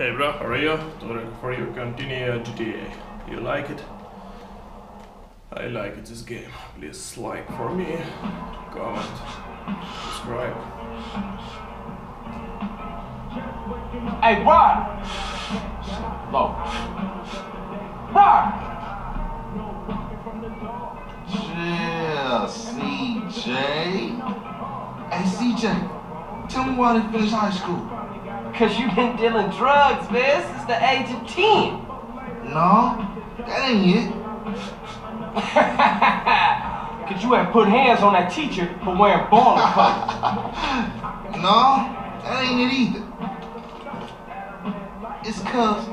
Hey bro, how are you? Totally for you continue GTA. You like it? I like it, this game. Please like for me, comment, subscribe. Hey, Rod! Low. Rod! Yeah, CJ. Hey, CJ, tell me why I didn't finish high school. Cause you been dealing drugs, man, since the age of 10. No, that ain't it. Cause you had put hands on that teacher for wearing baller colors. No, that ain't it either. It's cause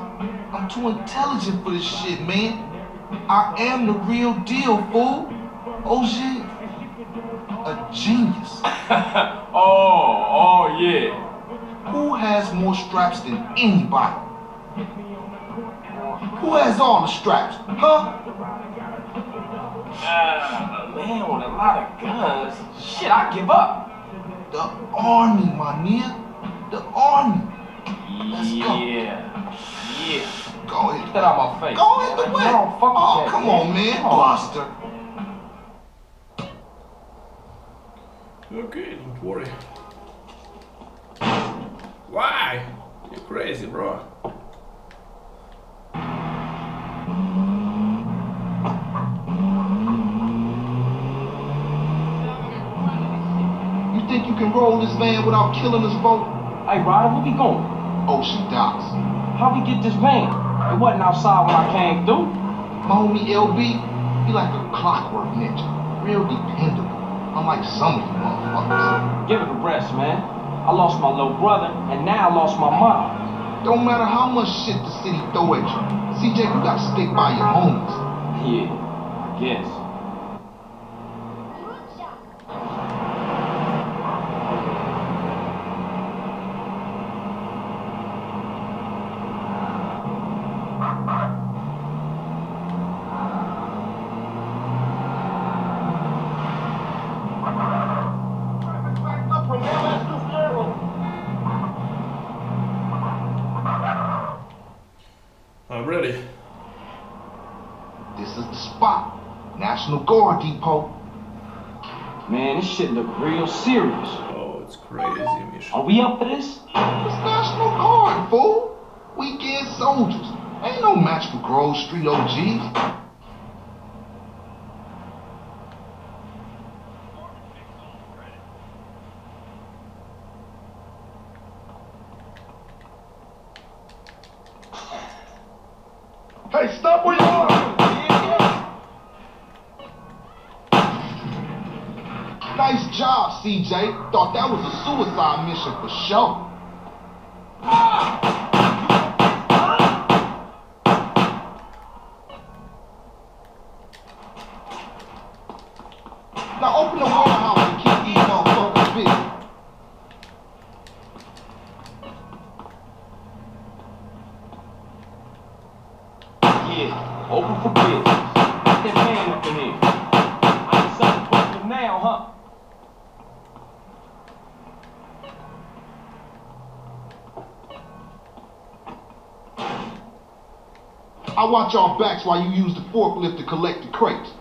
I'm too intelligent for this shit, man. I am the real deal, fool. OG, a genius. oh, oh yeah. Who has more straps than anybody? Who has all the straps, huh? Uh, man with a lot of guns. Shit, I give up. The army, my nigga. The army. Let's go. yeah. Yeah. Go Get ahead. that out my face. Go ahead the way. No, oh, that, come man. on, man. Come on. Buster. Okay, don't worry. Why? You crazy, bro. You think you can roll this van without killing this boat? Hey, Ryder, where we going? Oh, Ocean docks. How we get this van? It wasn't outside when I came through. My homie LB, he like a clockwork ninja. Real dependable. Unlike some of you motherfuckers. Give it a rest, man. I lost my little brother, and now I lost my mom. Don't matter how much shit the city throw at you. CJ, you gotta stick by your homies. Yeah, I guess. National Guard Depot. Man, this shit look real serious. Oh, it's crazy Are we up for this? It's National Guard, fool. Weekend soldiers. Ain't no match for Grove Street OGs. Hey, stop where you are! Nice job, CJ. Thought that was a suicide mission for sure. Now open the warehouse and keep these motherfuckers busy. Yeah, open for business. Get that man up in here. I'm something busted now, huh? I watch our backs while you use the forklift to collect the crates.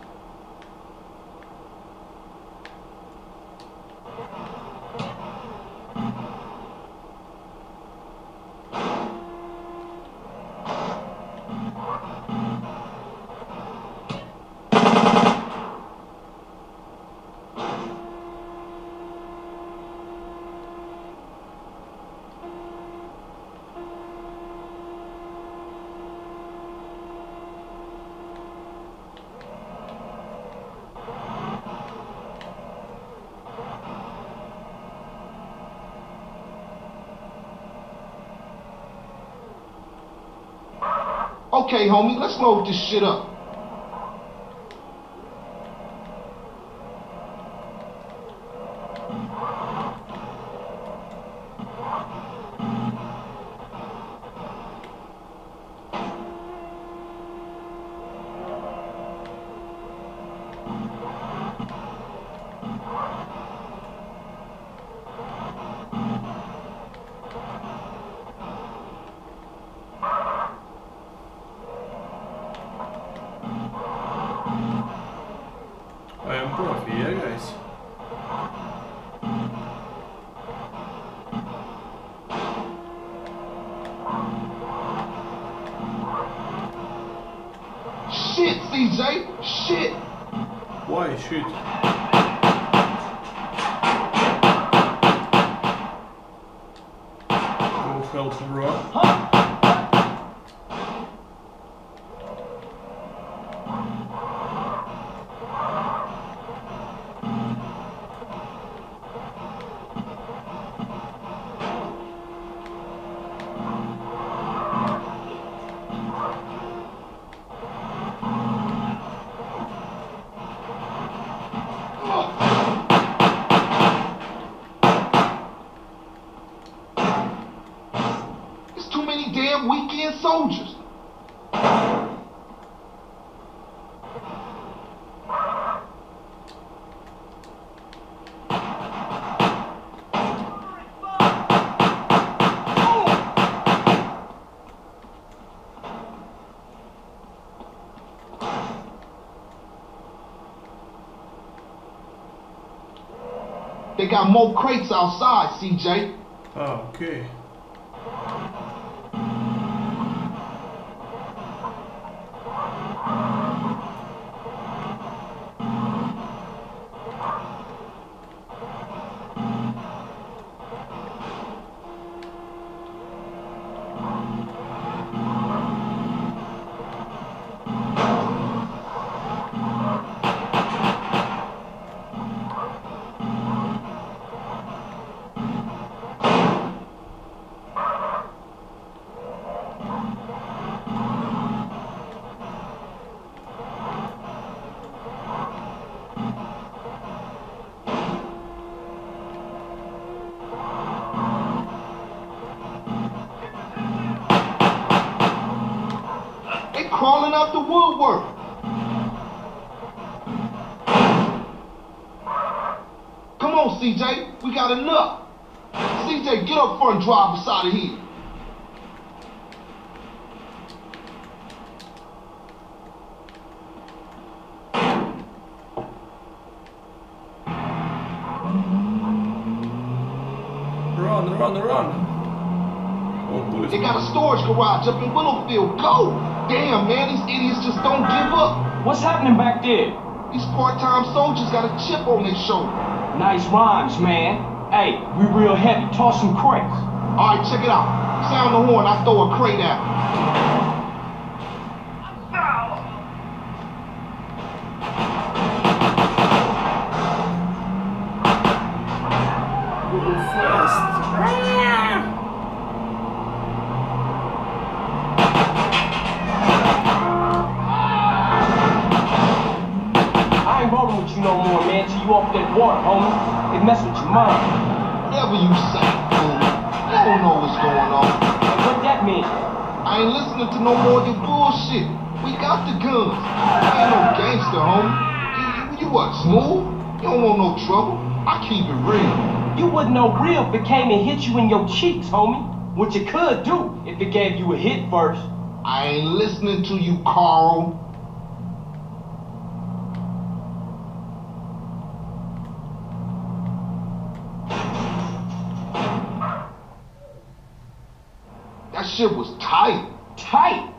Okay, homie, let's load this shit up. be it, guys. Shit, CJ! Shit! Why shoot? Don't felt bro. Huh? They got more crates outside, CJ. Ah, okay. On, CJ. We got enough. CJ, get up front and drive us out of here. Run, run, run! Oh, police. They got a storage garage up in Willowfield. Go! Damn, man, these idiots just don't give up. What's happening back there? These part-time soldiers got a chip on their shoulder. Nice rhymes, man. Hey, we real heavy. Toss some crates. All right, check it out. Sound the horn, I throw a crate out. Go fast! You off that water, homie. It mess with your mind. Whatever you say, fool. I don't know what's going on. What that mean? I ain't listening to no more of your bullshit. We got the guns. I ain't no gangster, homie. You, you, you what, smooth? You don't want no trouble. I keep it real. You wouldn't know real if it came and hit you in your cheeks, homie. Which it could do if it gave you a hit first. I ain't listening to you, Carl. Shit was tight. Tight.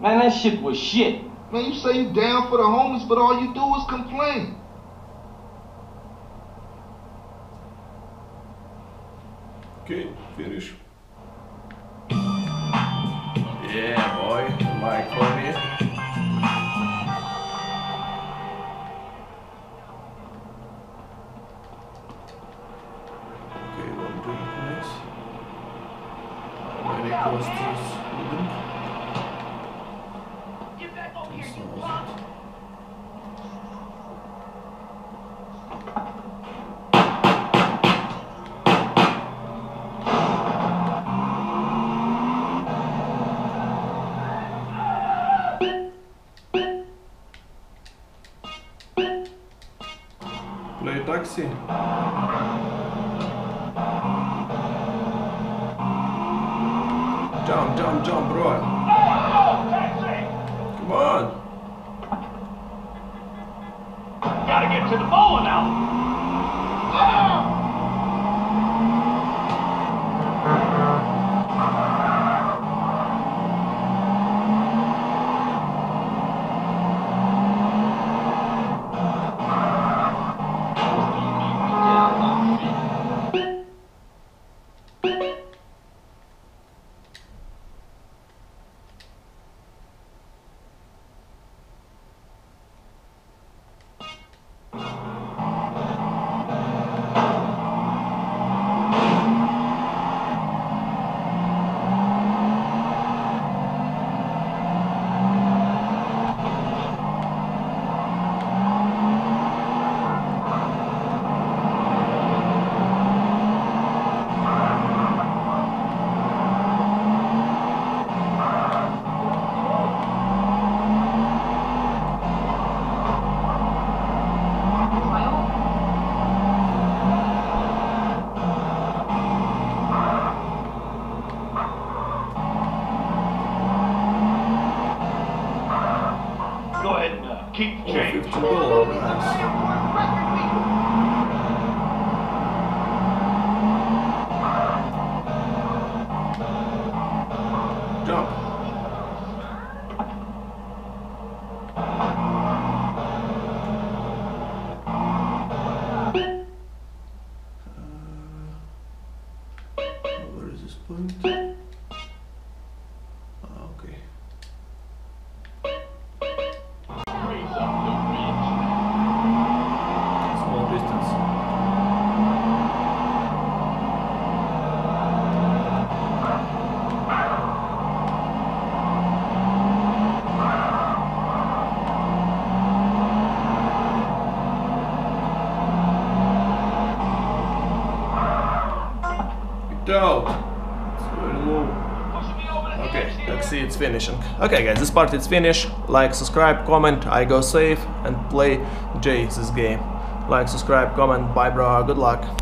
Man, that shit was shit. Man, you say you down for the homies, but all you do is complain. Okay, finish. Taxi. Jump, jump, jump, bro. Come on. Gotta get to the bowling alley. Keep the change. Out. It's very low. Okay, let's see it's finishing. Okay guys, this part is finished. Like, subscribe, comment, I go safe and play Jay this game. Like, subscribe, comment, bye bro, good luck.